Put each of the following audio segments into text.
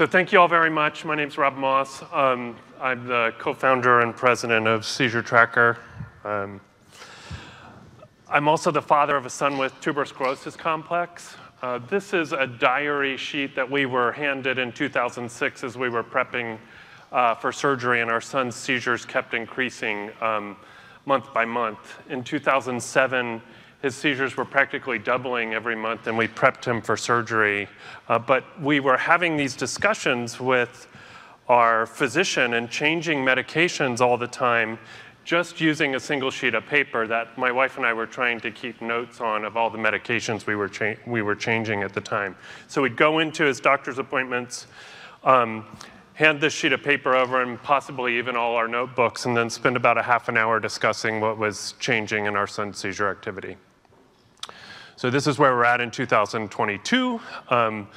So thank you all very much. My name is Rob Moss. Um, I'm the co-founder and president of Seizure Tracker. Um, I'm also the father of a son with tuberous sclerosis complex. Uh, this is a diary sheet that we were handed in 2006 as we were prepping uh, for surgery, and our son's seizures kept increasing um, month by month. In 2007, his seizures were practically doubling every month, and we prepped him for surgery. Uh, but we were having these discussions with our physician and changing medications all the time, just using a single sheet of paper that my wife and I were trying to keep notes on of all the medications we were, cha- we were changing at the time. So we'd go into his doctor's appointments, um, hand this sheet of paper over and possibly even all our notebooks, and then spend about a half an hour discussing what was changing in our son's seizure activity. So this is where we're at in 2022, um,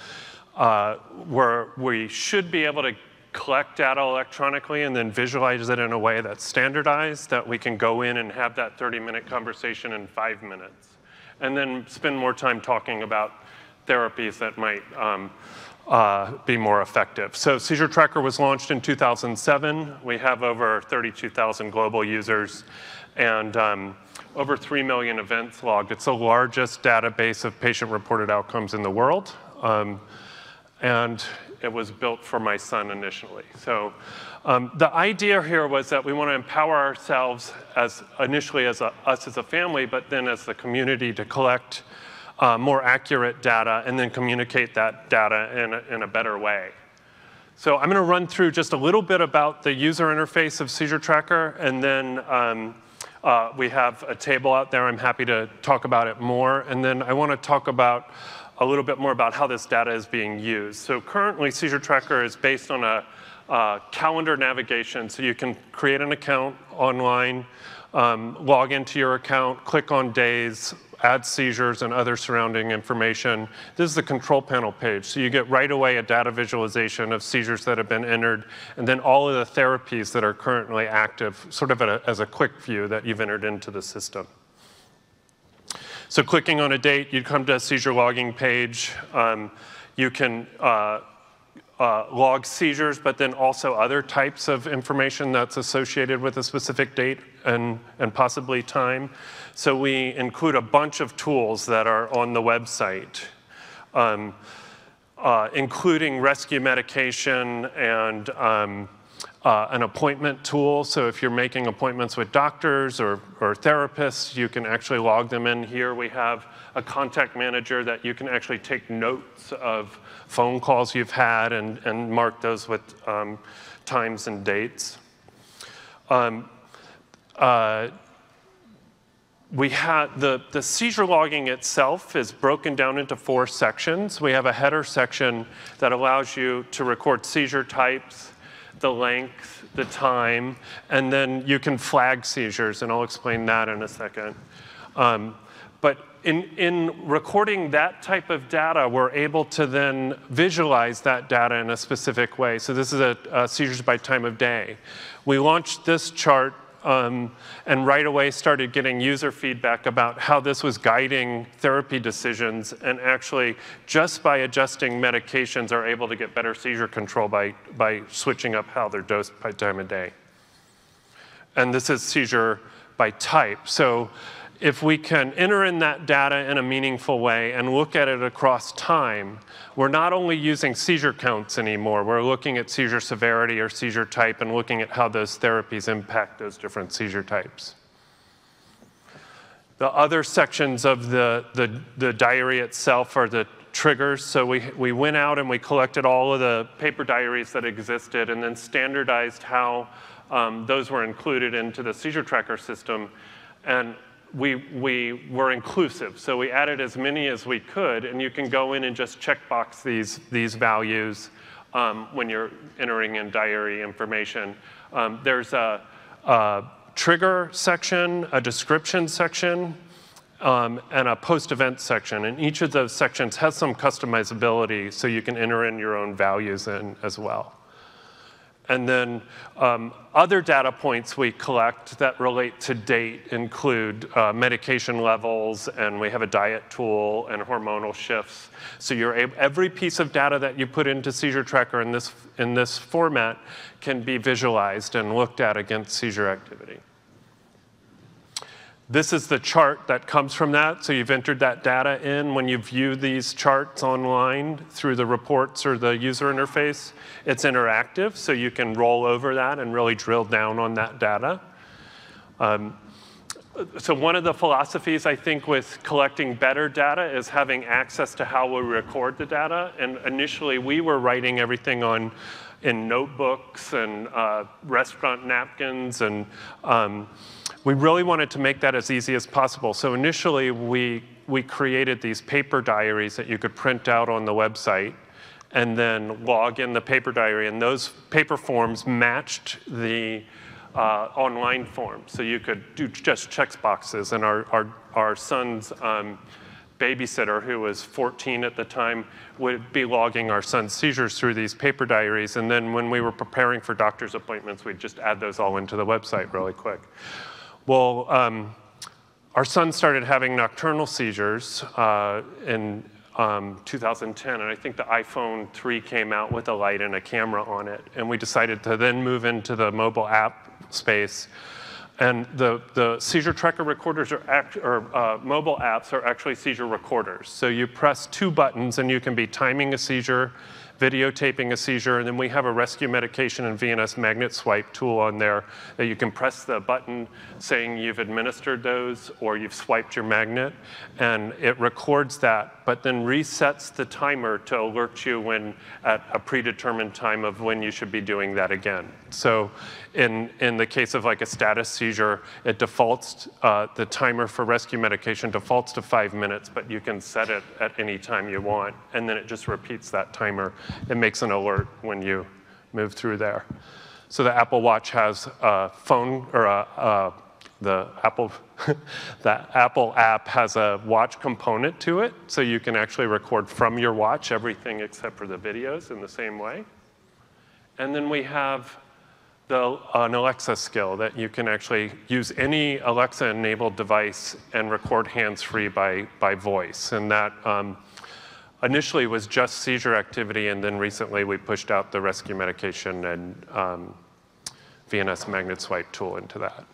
uh, where we should be able to collect data electronically and then visualize it in a way that's standardized, that we can go in and have that 30-minute conversation in five minutes, and then spend more time talking about therapies that might um, uh, be more effective. So Seizure Tracker was launched in 2007. We have over 32,000 global users, and um, over 3 million events logged. It's the largest database of patient-reported outcomes in the world. Um, and it was built for my son initially. So um, the idea here was that we want to empower ourselves as initially as a, us as a family, but then as the community to collect uh, more accurate data and then communicate that data in a, in a better way. So I'm going to run through just a little bit about the user interface of Seizure Tracker and then um, uh, we have a table out there. I'm happy to talk about it more. And then I want to talk about a little bit more about how this data is being used. So currently, Seizure Tracker is based on a uh, calendar navigation. So you can create an account online, um, log into your account, click on days, add seizures and other surrounding information. This is the control panel page. So you get right away a data visualization of seizures that have been entered, and then all of the therapies that are currently active, sort of a, as a quick view that you've entered into the system. So clicking on a date, you'd come to a seizure logging page. Um, you can uh, uh, log seizures, but then also other types of information that's associated with a specific date and, and possibly time. So we include a bunch of tools that are on the website, um, uh, including rescue medication and um, uh, an appointment tool. So if you're making appointments with doctors or, or therapists, you can actually log them in here. We have a contact manager that you can actually take notes of phone calls you've had and, and mark those with um, times and dates. Um, uh, we have the, the seizure logging itself is broken down into four sections. We have a header section that allows you to record seizure types, the length, the time, and then you can flag seizures, and I'll explain that in a second. Um, but in, in recording that type of data, we're able to then visualize that data in a specific way. So this is a, a seizures by time of day. We launched this chart um, and right away started getting user feedback about how this was guiding therapy decisions and actually just by adjusting medications are able to get better seizure control by, by switching up how they're dosed by time of day. And this is seizure by type. So if we can enter in that data in a meaningful way and look at it across time, we're not only using seizure counts anymore, we're looking at seizure severity or seizure type and looking at how those therapies impact those different seizure types. The other sections of the, the, the diary itself are the triggers. So we, we went out and we collected all of the paper diaries that existed and then standardized how um, those were included into the seizure tracker system. And we, we were inclusive. So we added as many as we could, and you can go in and just checkbox these, these values um, when you're entering in diary information. Um, there's a, a, trigger section, a description section, um, and a post-event section. And each of those sections has some customizability so you can enter in your own values in as well. And then um, other data points we collect that relate to date include uh, medication levels, and we have a diet tool and hormonal shifts. So you're able, every piece of data that you put into Seizure Tracker in this, in this format can be visualized and looked at against seizure activity. This is the chart that comes from that. So you've entered that data in. When you view these charts online through the reports or the user interface, it's interactive, so you can roll over that and really drill down on that data. Um, so one of the philosophies I think with collecting better data is having access to how we record the data. And initially we were writing everything on in notebooks and uh, restaurant napkins and um, we really wanted to make that as easy as possible. So initially, we, we created these paper diaries that you could print out on the website and then log in the paper diary. And those paper forms matched the uh, online forms. So you could do just check boxes. And our, our, our son's um, babysitter, who was 14 at the time, would be logging our son's seizures through these paper diaries. And then when we were preparing for doctor's appointments, we'd just add those all into the website really quick. Well, um, our son started having nocturnal seizures uh, in um, 2010, and I think the iPhone 3 came out with a light and a camera on it. And we decided to then move into the mobile app space. And the, the seizure tracker recorders are act, or uh, mobile apps are actually seizure recorders. So you press two buttons and you can be timing a seizure videotaping a seizure, and then we have a rescue medication and VNS magnet swipe tool on there that you can press the button saying you've administered those or you've swiped your magnet, and it records that, but then resets the timer to alert you when at a predetermined time of when you should be doing that again. So in, in the case of like a status seizure, it defaults, uh, the timer for rescue medication defaults to five minutes, but you can set it at any time you want, and then it just repeats that timer. It makes an alert when you move through there. So the Apple Watch has a phone, or a, a the Apple, the Apple app has a watch component to it, so you can actually record from your watch everything except for the videos in the same way. And then we have the, an Alexa skill that you can actually use any Alexa-enabled device and record hands-free by, by voice. And that um, initially was just seizure activity, and then recently we pushed out the rescue medication and um, VNS magnet swipe tool into that.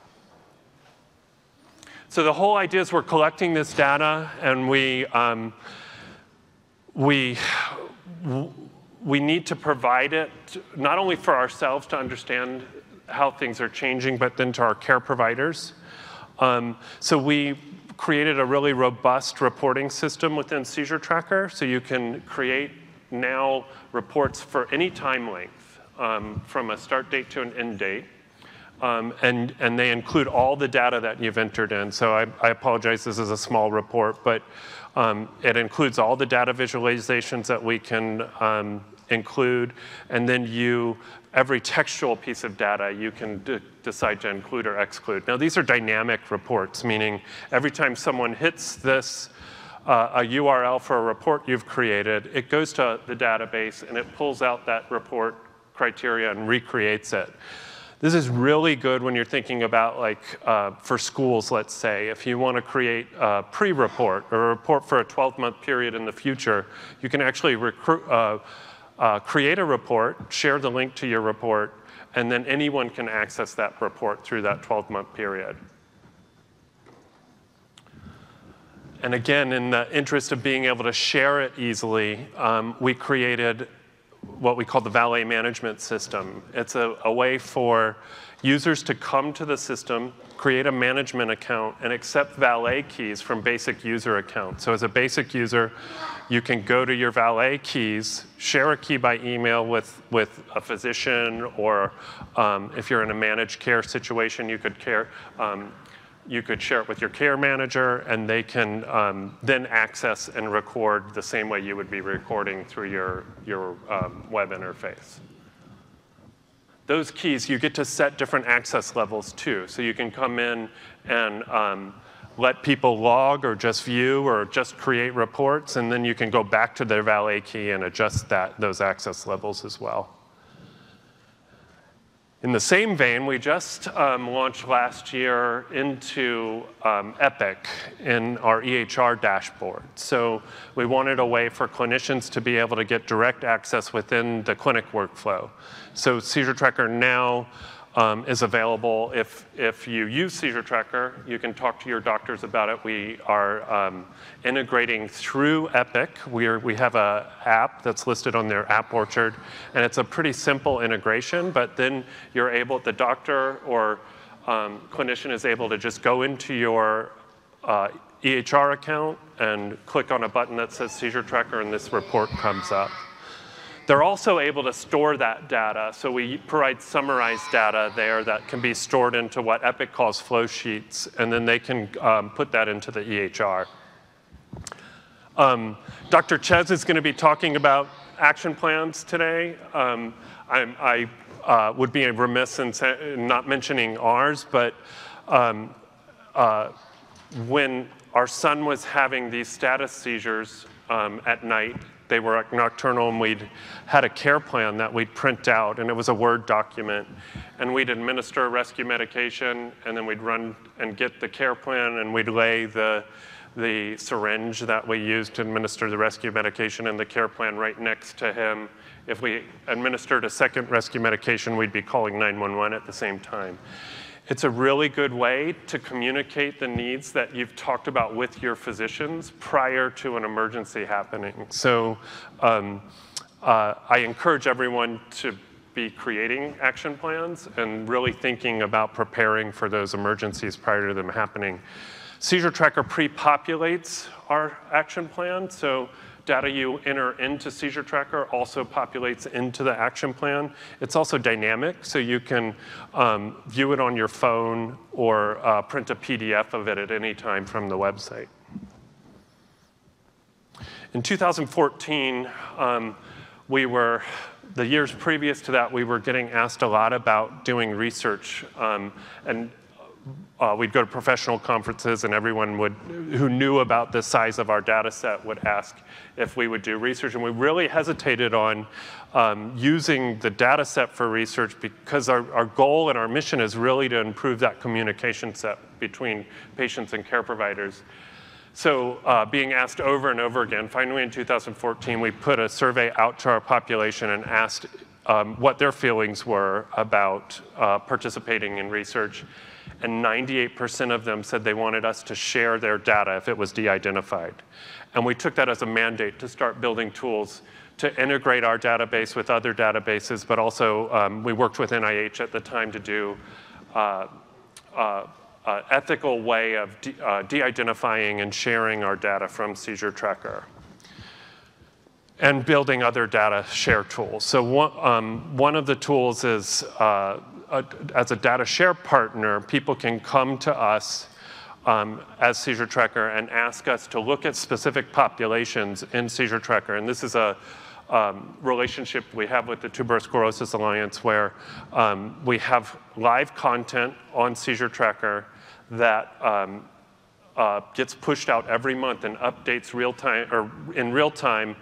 So the whole idea is we're collecting this data, and we, um, we we need to provide it not only for ourselves to understand how things are changing, but then to our care providers. Um, so we created a really robust reporting system within Seizure Tracker, so you can create now reports for any time length, um, from a start date to an end date. Um, and, and they include all the data that you've entered in. So I, I apologize, this is a small report, but um, it includes all the data visualizations that we can um, include, and then you, every textual piece of data, you can decide to include or exclude. Now, these are dynamic reports, meaning every time someone hits this, uh, a URL for a report you've created, it goes to the database and it pulls out that report criteria and recreates it. This is really good when you're thinking about like uh, for schools, let's say, if you want to create a pre-report or a report for a 12-month period in the future, you can actually uh, uh, create a report, share the link to your report, and then anyone can access that report through that 12-month period. And again, in the interest of being able to share it easily, um, we created what we call the valet management system. It's a, a way for users to come to the system, create a management account, and accept valet keys from basic user accounts. So as a basic user, you can go to your valet keys, share a key by email with, with a physician, or um, if you're in a managed care situation, you could care, um, you could share it with your care manager, and they can um, then access and record the same way you would be recording through your, your um, web interface. Those keys, you get to set different access levels too. So you can come in and um, let people log or just view or just create reports, and then you can go back to their valet key and adjust that, those access levels as well. In the same vein, we just um, launched last year into um, Epic in our EHR dashboard. So we wanted a way for clinicians to be able to get direct access within the clinic workflow. So Seizure Tracker now um, is available. If, if you use Seizure Tracker, you can talk to your doctors about it. We are um, integrating through Epic. We, are, we have an app that's listed on their App Orchard, and it's a pretty simple integration, but then you're able, the doctor or um, clinician is able to just go into your uh, EHR account and click on a button that says Seizure Tracker, and this report comes up. They're also able to store that data, so we provide summarized data there that can be stored into what Epic calls flow sheets, and then they can um, put that into the EHR. Um, Dr. Ches is going to be talking about action plans today. Um, I, I uh, would be remiss in, in, not mentioning ours, but um, uh, when our son was having these status seizures um, at night, they were nocturnal, and we'd had a care plan that we'd print out, and it was a Word document. And we'd administer rescue medication, and then we'd run and get the care plan, and we'd lay the, the syringe that we used to administer the rescue medication and the care plan right next to him. If we administered a second rescue medication, we'd be calling 911 at the same time. It's a really good way to communicate the needs that you've talked about with your physicians prior to an emergency happening. So um, uh, I encourage everyone to be creating action plans and really thinking about preparing for those emergencies prior to them happening. Seizure Tracker pre-populates our action plan, so data you enter into Seizure Tracker also populates into the action plan. It's also dynamic, so you can um, view it on your phone or uh, print a PDF of it at any time from the website. In 2014, um, we were, the years previous to that, we were getting asked a lot about doing research. Um, and uh, we'd go to professional conferences and everyone would, who knew about the size of our data set would ask if we would do research. And we really hesitated on um, using the data set for research because our, our goal and our mission is really to improve that communication set between patients and care providers. So uh, being asked over and over again, finally in 2014, we put a survey out to our population and asked um, what their feelings were about uh, participating in research and 98% of them said they wanted us to share their data if it was de-identified. And we took that as a mandate to start building tools to integrate our database with other databases, but also um, we worked with NIH at the time to do uh, uh, uh, ethical way of uh, de-identifying and sharing our data from Seizure Tracker and building other data share tools. So one, um, one of the tools is uh, a, as a data share partner, people can come to us um, as Seizure Tracker and ask us to look at specific populations in Seizure Tracker. And this is a um, relationship we have with the Tuberous Sclerosis Alliance where um, we have live content on Seizure Tracker that um, uh, gets pushed out every month and updates real time or in real time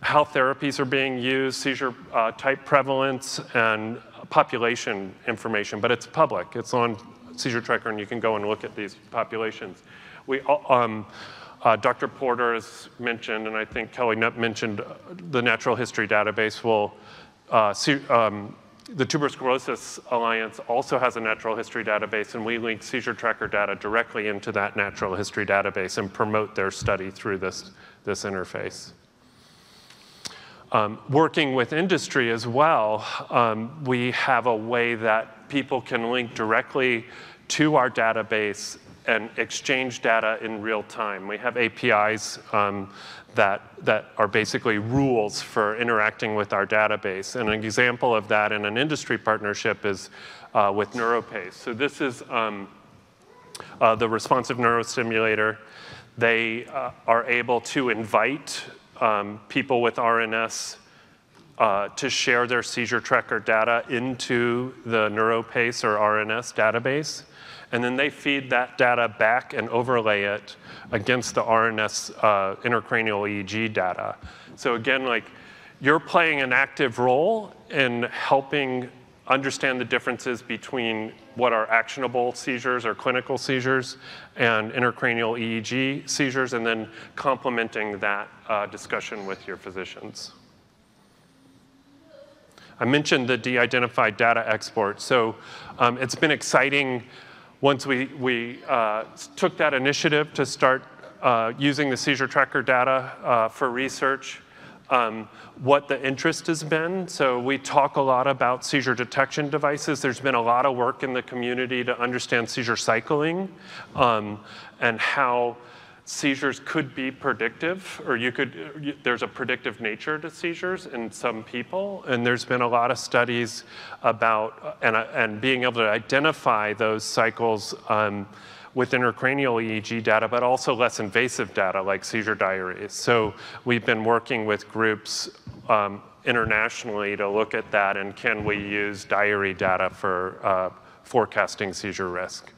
how therapies are being used, seizure uh, type prevalence, and population information, but it's public. It's on Seizure Tracker, and you can go and look at these populations. We, um, uh, Dr. Porter has mentioned, and I think Kelly Knupp mentioned, uh, the natural history database will, uh, see, um, the Tuberous Sclerosis Alliance also has a natural history database, and we link seizure tracker data directly into that natural history database and promote their study through this, this interface. Um, working with industry as well, um, we have a way that people can link directly to our database and exchange data in real time. We have APIs um, that, that are basically rules for interacting with our database. And an example of that in an industry partnership is uh, with NeuroPace. So this is um, uh, the responsive neurostimulator. They uh, are able to invite um, people with RNS uh, to share their seizure tracker data into the NeuroPace or RNS database. And then they feed that data back and overlay it against the RNS uh, intracranial EEG data. So again, like you're playing an active role in helping understand the differences between what are actionable seizures or clinical seizures and intracranial EEG seizures, and then complementing that uh, discussion with your physicians. I mentioned the de-identified data export. So um, it's been exciting once we, we uh, took that initiative to start uh, using the seizure tracker data uh, for research um, what the interest has been. So we talk a lot about seizure detection devices. There's been a lot of work in the community to understand seizure cycling um, and how seizures could be predictive, or you could, there's a predictive nature to seizures in some people, and there's been a lot of studies about, and, and being able to identify those cycles um, with intracranial EEG data, but also less invasive data like seizure diaries. So we've been working with groups um, internationally to look at that and can we use diary data for uh, forecasting seizure risk.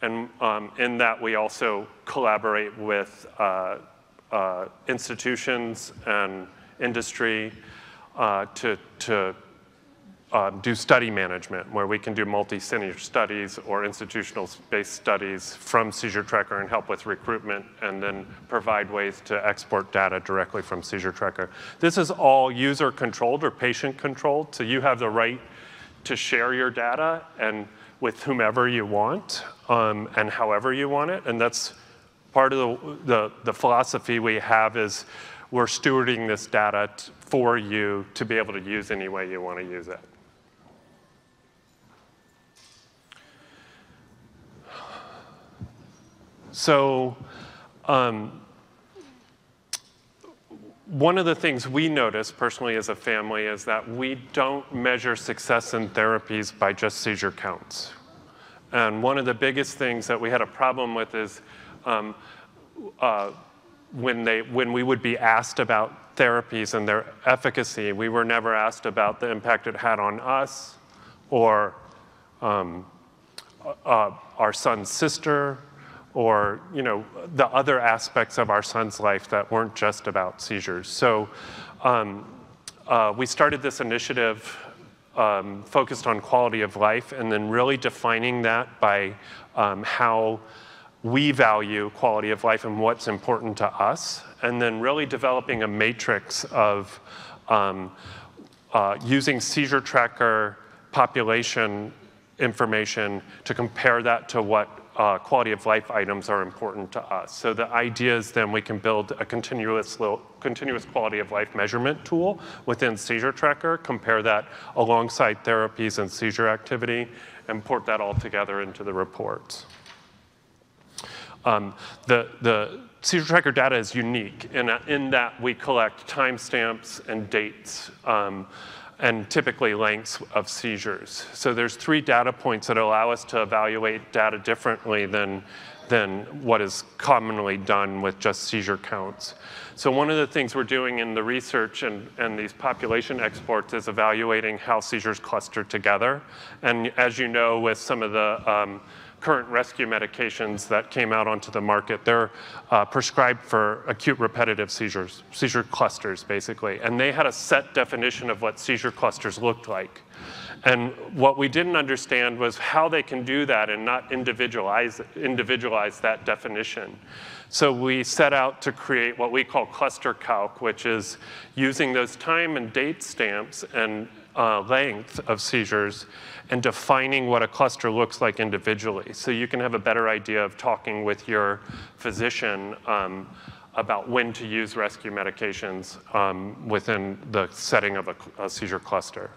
And um, in that, we also collaborate with uh, uh, institutions and industry uh, to, to um, do study management, where we can do multi-center studies or institutional-based studies from Seizure Tracker and help with recruitment, and then provide ways to export data directly from Seizure Tracker. This is all user-controlled or patient-controlled, so you have the right to share your data and with whomever you want um, and however you want it, and that's part of the, the, the philosophy we have is we're stewarding this data for you to be able to use any way you want to use it. So um, one of the things we notice personally as a family is that we don't measure success in therapies by just seizure counts. And one of the biggest things that we had a problem with is um, uh, when, they, when we would be asked about therapies and their efficacy, we were never asked about the impact it had on us or um, uh, our son's sister or you know the other aspects of our son's life that weren't just about seizures. So um, uh, we started this initiative um, focused on quality of life and then really defining that by um, how we value quality of life and what's important to us, and then really developing a matrix of um, uh, using seizure tracker population information to compare that to what uh, quality of life items are important to us. So the idea is then we can build a continuous, continuous quality of life measurement tool within Seizure Tracker, compare that alongside therapies and seizure activity, and port that all together into the reports. Um, the, the Seizure Tracker data is unique in, in that we collect timestamps and dates um, and typically lengths of seizures. So there's three data points that allow us to evaluate data differently than, than what is commonly done with just seizure counts. So one of the things we're doing in the research and, and these population exports is evaluating how seizures cluster together. And as you know, with some of the um, current rescue medications that came out onto the market, they're uh, prescribed for acute repetitive seizures, seizure clusters, basically. And they had a set definition of what seizure clusters looked like. And what we didn't understand was how they can do that and not individualize, individualize that definition. So we set out to create what we call cluster calc, which is using those time and date stamps and uh, length of seizures and defining what a cluster looks like individually. So you can have a better idea of talking with your physician um, about when to use rescue medications um, within the setting of a, a, seizure cluster.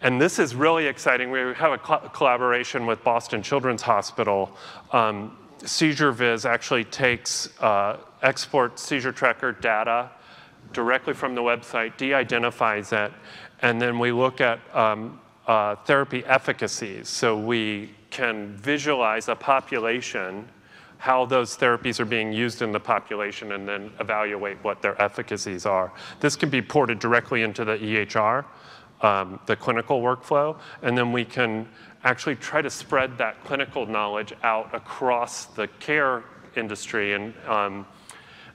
And this is really exciting. We have a co collaboration with Boston Children's Hospital. Um, SeizureViz actually takes uh, export seizure tracker data directly from the website, de-identifies it, and then we look at um, uh, therapy efficacies. So we can visualize a population, how those therapies are being used in the population, and then evaluate what their efficacies are. This can be ported directly into the EHR, um, the clinical workflow, and then we can actually try to spread that clinical knowledge out across the care industry and um,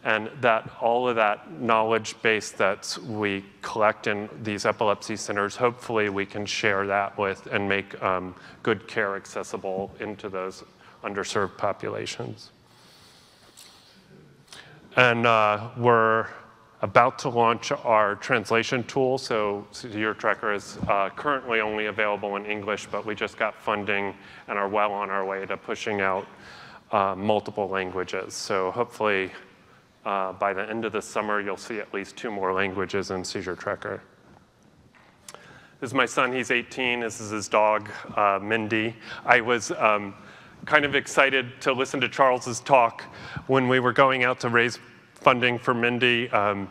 And that all of that knowledge base that we collect in these epilepsy centers, hopefully we can share that with and make um, good care accessible into those underserved populations. And uh, we're about to launch our translation tool. So Seizure Tracker is uh, currently only available in English, but we just got funding and are well on our way to pushing out uh, multiple languages. So hopefully uh, by the end of the summer, you'll see at least two more languages in Seizure Tracker. This is my son, he's 18. This is his dog, uh, Mindy. I was um, kind of excited to listen to Charles's talk when we were going out to raise funding for Mindy. Um,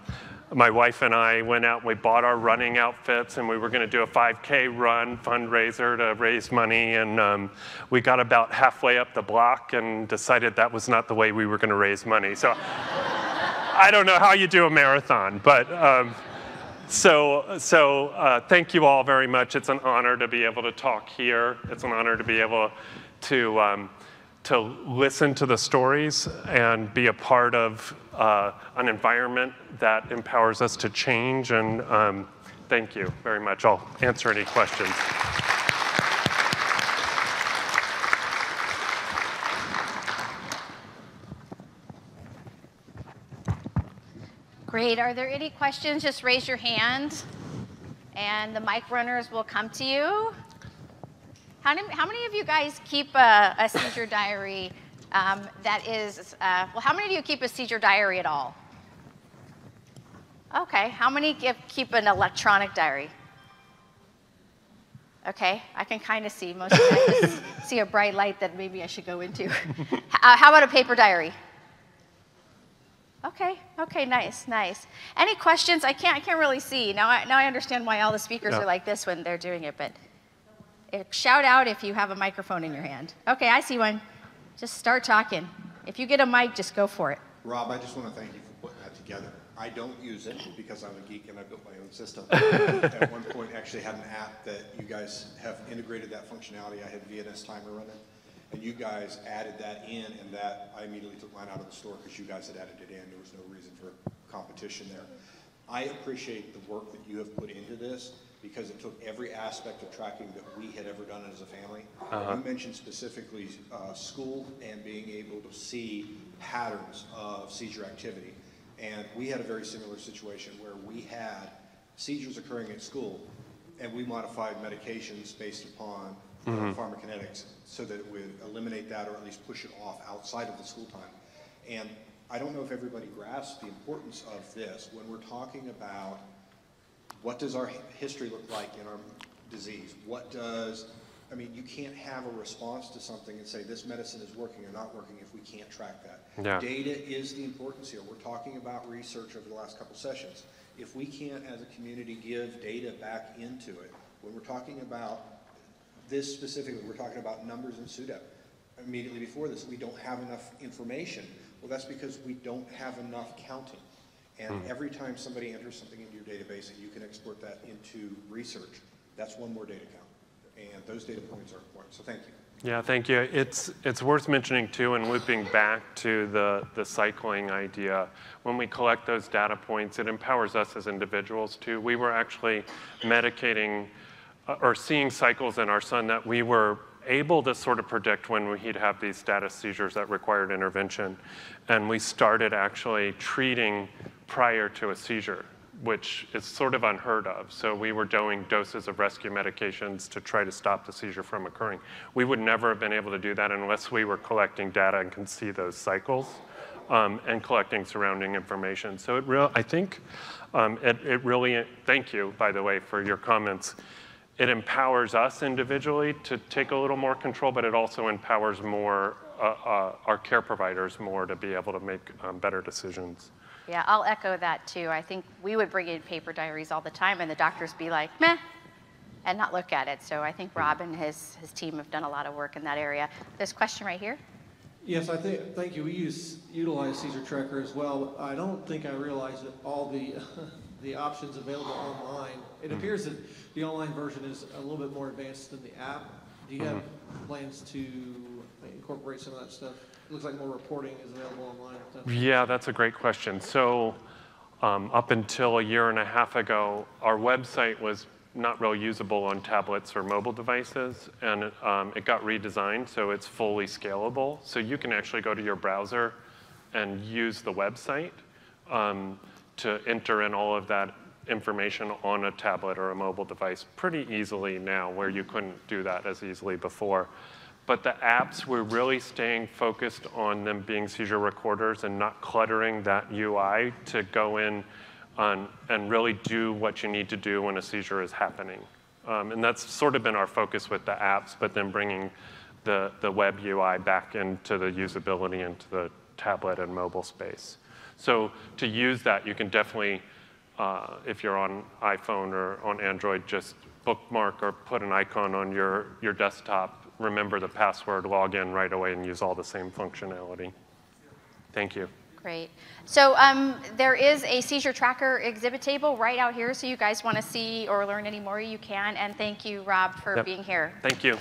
my wife and I went out and we bought our running outfits and we were going to do a 5K run fundraiser to raise money. And um, we got about halfway up the block and decided that was not the way we were going to raise money. So I don't know how you do a marathon, but um, so, so uh, thank you all very much. It's an honor to be able to talk here. It's an honor to be able to, um, to listen to the stories and be a part of uh, an environment that empowers us to change. And um, thank you very much. I'll answer any questions. Great. Are there any questions? Just raise your hand and the mic runners will come to you. How many, how many of you guys keep a, a seizure diary um, that is, uh, well, how many of you keep a seizure diary at all? Okay, how many give, keep an electronic diary? Okay, I can kind of see. Most of you see a bright light that maybe I should go into. uh, how about a paper diary? Okay, okay, nice, nice. Any questions? I can't, I can't really see. Now I, now I understand why all the speakers are like this when they're doing it, but eh, shout out if you have a microphone in your hand. Okay, I see one. Just start talking. If you get a mic, just go for it. Rob, I just want to thank you for putting that together. I don't use it because I'm a geek and I built my own system. At one point, actually had an app that you guys have integrated that functionality. I had VNS timer running, and you guys added that in, and that, I immediately took mine out of the store because you guys had added it in. There was no reason for competition there. I appreciate the work that you have put into this because it took every aspect of tracking that we had ever done as a family. You mentioned specifically uh, school and being able to see patterns of seizure activity. And we had a very similar situation where we had seizures occurring at school and we modified medications based upon uh, pharmacokinetics so that it would eliminate that or at least push it off outside of the school time. And I don't know if everybody grasps the importance of this when we're talking about what does our history look like in our disease? What does, I mean, you can't have a response to something and say this medicine is working or not working if we can't track that. Yeah. Data is the importance here. We're talking about research over the last couple sessions. If we can't, as a community, give data back into it, when we're talking about this specifically, we're talking about numbers in SUDEP. Immediately before this, we don't have enough information. Well, that's because we don't have enough counting. And every time somebody enters something into your database and you can export that into research, that's one more data count. And those data points are important, so thank you. Yeah, thank you. It's, it's worth mentioning too, and looping back to the, the cycling idea. When we collect those data points, it empowers us as individuals too. We were actually medicating uh, or seeing cycles in our son that we were able to sort of predict when he'd have these status seizures that required intervention. And we started actually treating prior to a seizure which is sort of unheard of. So we were doing doses of rescue medications to try to stop the seizure from occurring. We would never have been able to do that unless we were collecting data and can see those cycles um, and collecting surrounding information. So it real, I think um, it, it really, thank you, by the way, for your comments. It empowers us individually to take a little more control, but it also empowers more uh, uh, our care providers more to be able to make um, better decisions. Yeah, I'll echo that too. I think we would bring in paper diaries all the time, and the doctors be like, meh, and not look at it. So I think Rob and his, his team have done a lot of work in that area. This question right here. Yes, I think, thank you. We use, utilize Seizure Tracker as well. I don't think I realized that all the, the options available online. It appears that the online version is a little bit more advanced than the app. Do you have plans to incorporate some of that stuff? Looks like more reporting is available online. Yeah, that's a great question. So, um, up until a year and a half ago, our website was not real usable on tablets or mobile devices, and um, it got redesigned so it's fully scalable. So you can actually go to your browser and use the website um, to enter in all of that information on a tablet or a mobile device pretty easily now, where you couldn't do that as easily before. But the apps, we're really staying focused on them being seizure recorders and not cluttering that UI to go in on, and really do what you need to do when a seizure is happening. Um, and that's sort of been our focus with the apps, but then bringing the, the web UI back into the usability into the tablet and mobile space. So to use that, you can definitely, uh, if you're on iPhone or on Android, just bookmark or put an icon on your, your desktop, remember the password, log in right away, and use all the same functionality. Thank you. Great. So um, there is a seizure tracker exhibit table right out here, so you guys want to see or learn any more, you can. And thank you, Rob, for Yep. being here. Thank you.